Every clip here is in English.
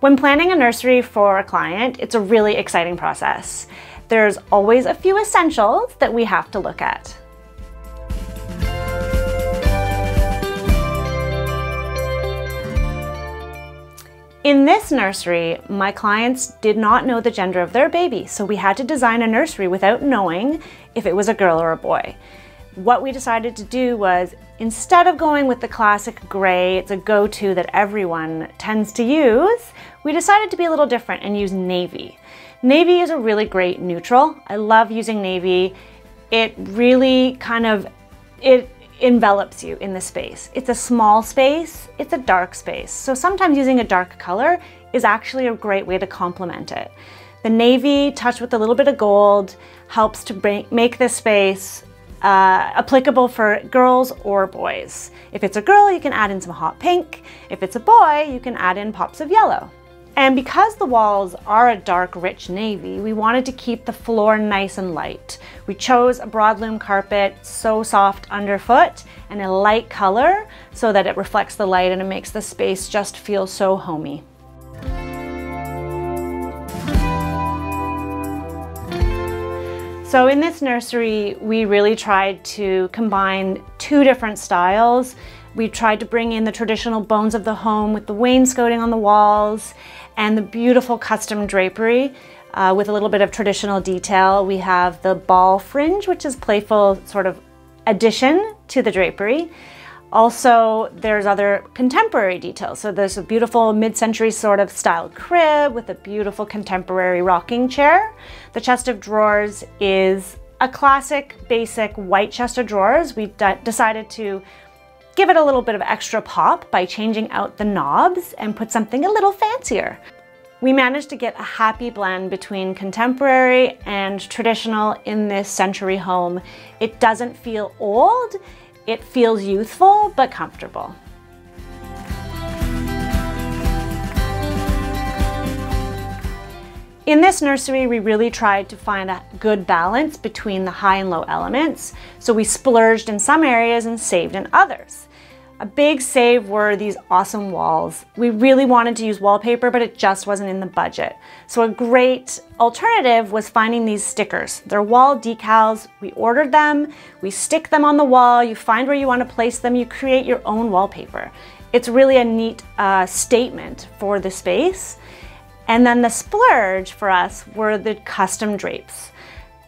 When planning a nursery for a client, it's a really exciting process. There's always a few essentials that we have to look at. In this nursery, my clients did not know the gender of their baby, so we had to design a nursery without knowing if it was a girl or a boy. What we decided to do was, instead of going with the classic gray, it's a go-to that everyone tends to use, we decided to be a little different and use navy. Navy is a really great neutral. I love using navy. It really kind of, it envelops you in the space. It's a small space, it's a dark space. So sometimes using a dark color is actually a great way to complement it. The navy touched with a little bit of gold helps to bring, make this space uh, applicable for girls or boys. If it's a girl, you can add in some hot pink. If it's a boy, you can add in pops of yellow. And because the walls are a dark, rich navy, we wanted to keep the floor nice and light. We chose a broadloom carpet, so soft underfoot, and a light color so that it reflects the light and it makes the space just feel so homey. So in this nursery, we really tried to combine two different styles. We tried to bring in the traditional bones of the home with the wainscoting on the walls and the beautiful custom drapery uh, with a little bit of traditional detail. We have the ball fringe, which is playful sort of addition to the drapery. Also, there's other contemporary details. So there's a beautiful mid-century sort of style crib with a beautiful contemporary rocking chair. The chest of drawers is a classic basic white chest of drawers. We decided to give it a little bit of extra pop by changing out the knobs and put something a little fancier. We managed to get a happy blend between contemporary and traditional in this century home. It doesn't feel old, it feels youthful but comfortable. In this nursery, we really tried to find a good balance between the high and low elements, so we splurged in some areas and saved in others. A big save were these awesome walls. We really wanted to use wallpaper, but it just wasn't in the budget. So a great alternative was finding these stickers. They're wall decals. We ordered them, we stick them on the wall, you find where you want to place them, you create your own wallpaper. It's really a neat uh, statement for the space. And then the splurge for us were the custom drapes.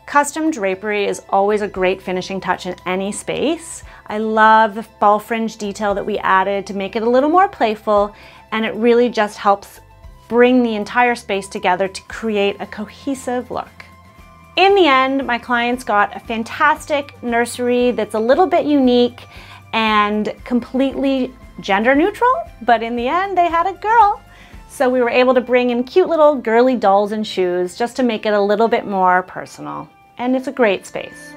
Custom drapery is always a great finishing touch in any space. I love the ball fringe detail that we added to make it a little more playful and it really just helps bring the entire space together to create a cohesive look. In the end, my clients got a fantastic nursery that's a little bit unique and completely gender neutral, but in the end they had a girl. So we were able to bring in cute little girly dolls and shoes just to make it a little bit more personal. And it's a great space.